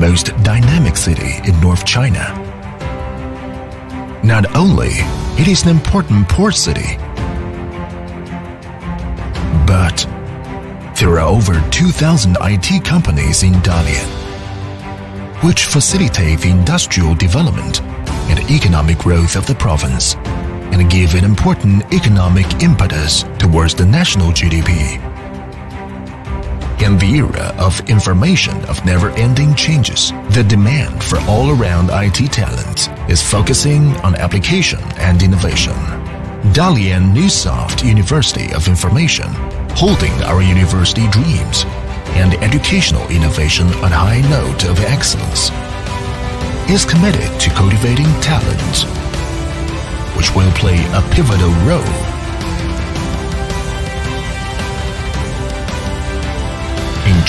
most dynamic city in North China. Not only it is an important port city, but there are over 2,000 IT companies in Dalian, which facilitate the industrial development and economic growth of the province and give an important economic impetus towards the national GDP. In the era of information of never-ending changes, the demand for all-around IT talent is focusing on application and innovation. Dalian Neusoft University of Information, holding our university dreams and educational innovation on high note of excellence, is committed to cultivating talent, which will play a pivotal role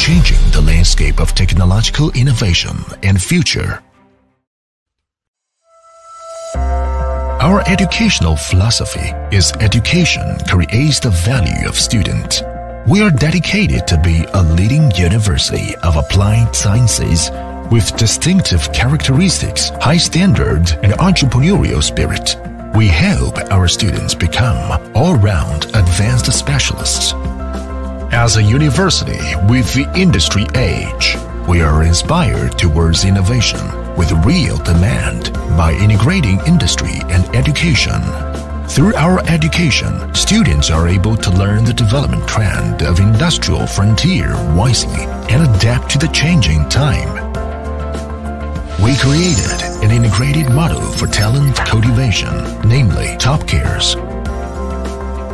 changing the landscape of technological innovation and future. Our educational philosophy is education creates the value of student. We are dedicated to be a leading university of applied sciences with distinctive characteristics, high standard, and entrepreneurial spirit. We help our students become all-round advanced specialists as a university with the industry age, we are inspired towards innovation with real demand by integrating industry and education. Through our education, students are able to learn the development trend of industrial frontier wisely and adapt to the changing time. We created an integrated model for talent cultivation, namely Top Cares.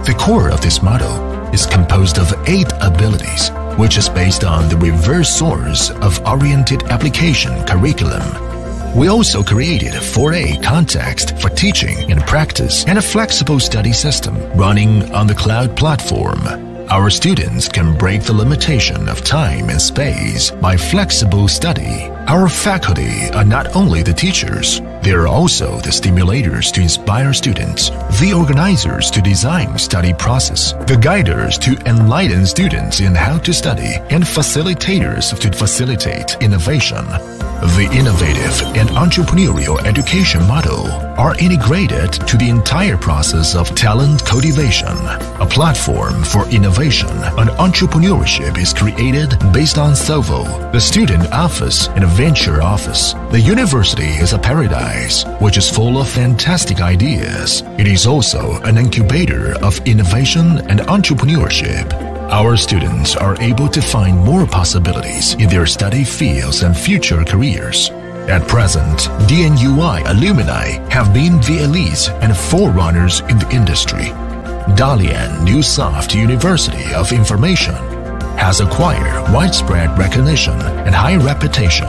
The core of this model is composed of eight abilities, which is based on the reverse source of oriented application curriculum. We also created a 4A context for teaching and practice and a flexible study system running on the cloud platform. Our students can break the limitation of time and space by flexible study. Our faculty are not only the teachers, they are also the stimulators to inspire students, the organizers to design study process, the guiders to enlighten students in how to study, and facilitators to facilitate innovation. The innovative and entrepreneurial education model are integrated to the entire process of talent cultivation. A platform for innovation and entrepreneurship is created based on SOVO, the student office and a venture office. The university is a paradise which is full of fantastic ideas. It is also an incubator of innovation and entrepreneurship. Our students are able to find more possibilities in their study fields and future careers. At present, DNUI alumni have been the elites and forerunners in the industry. Dalian Neusoft University of Information has acquired widespread recognition and high reputation.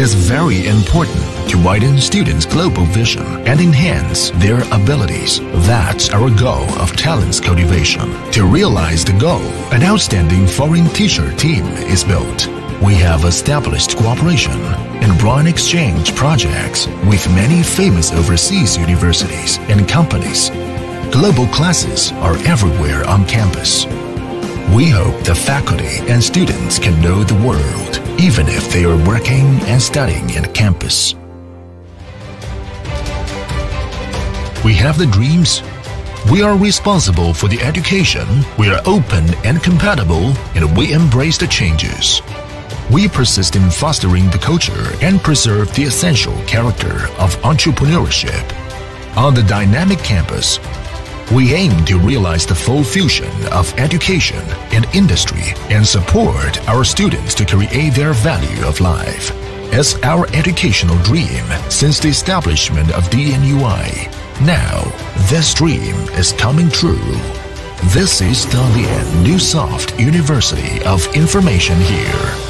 It's very important to widen students' global vision and enhance their abilities. That's our goal of talents cultivation. To realize the goal, an outstanding foreign teacher team is built. We have established cooperation and run exchange projects with many famous overseas universities and companies. Global classes are everywhere on campus. We hope the faculty and students can know the world, even if they are working and studying at campus. We have the dreams. We are responsible for the education. We are open and compatible, and we embrace the changes. We persist in fostering the culture and preserve the essential character of entrepreneurship. On the dynamic campus, we aim to realize the full fusion of education and industry and support our students to create their value of life. As our educational dream since the establishment of DNUI, now, this dream is coming true. This is Dalian Neusoft University of Information here.